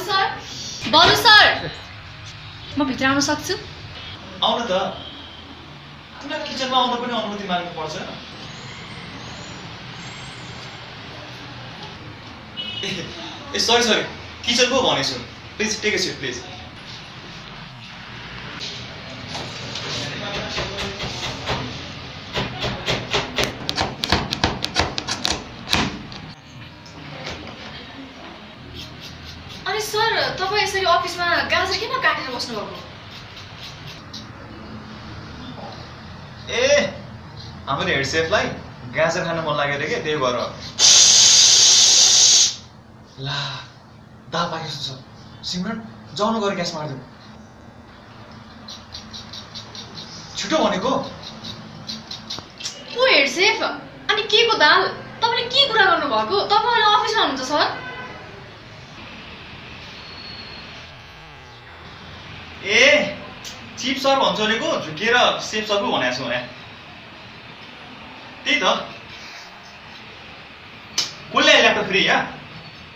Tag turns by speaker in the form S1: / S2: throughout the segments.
S1: Sir बलु sir म भित्र आउन सक्छु
S2: आउनु त तिमीलाई किचनमा आउँदा पनि अनुमति माग्नु पर्छ ए ए सरी सरी किचन पो भनेछु please take a seat please
S1: अनि सर तपाईँ यसरी अफिसमा गाजर किन काटेर बस्नुभएको?
S2: ए हाम्रो हेड सेफलाई गाजर खानु मन थियो कि त्यही भएर। ला दाल पाके जस्तो छ सिमरन जाउनु गएर ग्यास मारिदिउँ। छिटो भनेको।
S1: को हेड सेफ! अनि के को दाल? तपाईँले के कुरा गर्नुभएको? तपाईँ अहिले अफिसमा हुनुहुन्छ सर?
S2: ए चिप सर भन्छ भनेको झुकेर सेफ सर पो भनेको छु यहाँ त्यही त कसले ल्यापटप फ्री यहाँ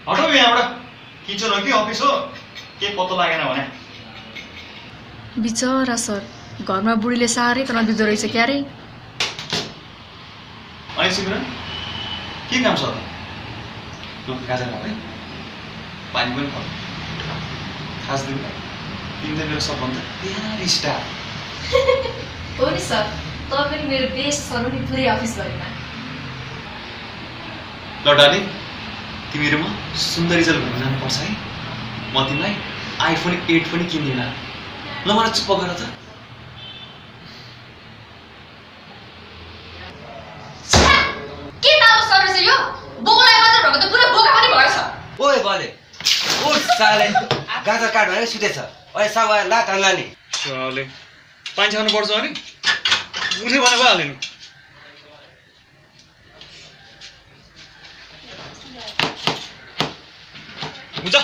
S2: हटाउ यहाँबाट किचन हो कि अफिस हो के पत्तो लागेन भने
S1: बिचरा सर घरमा बुढीले साह्रै तनाव दिँदो रहेछ क्यारे
S2: अनि सिमरन के काम छ त गाजर खाऊ है पानी पनि खाऊ खास दिन तिमीले मेरो सबभन्दा प्यारो स्टार
S1: हो नि सर तपाईँ मेरो बेस्ट सर हो नि पुरै अफिसभरिमा
S2: ल डाली तिमी र म सुन्दरी जल घुम्न जानुपर्छ है। म तिमीलाई आइफोन एट पनि किन्दिनँ। ल मलाई चुप्प गर त।
S1: के
S3: गाजर काट भनेर सुतेछ ओए सबै ला टङ्गा नि
S2: चले पानी छाउनु पर्छ अनि? उठ्यो भने भइहाल्यो नि। हुन्छ।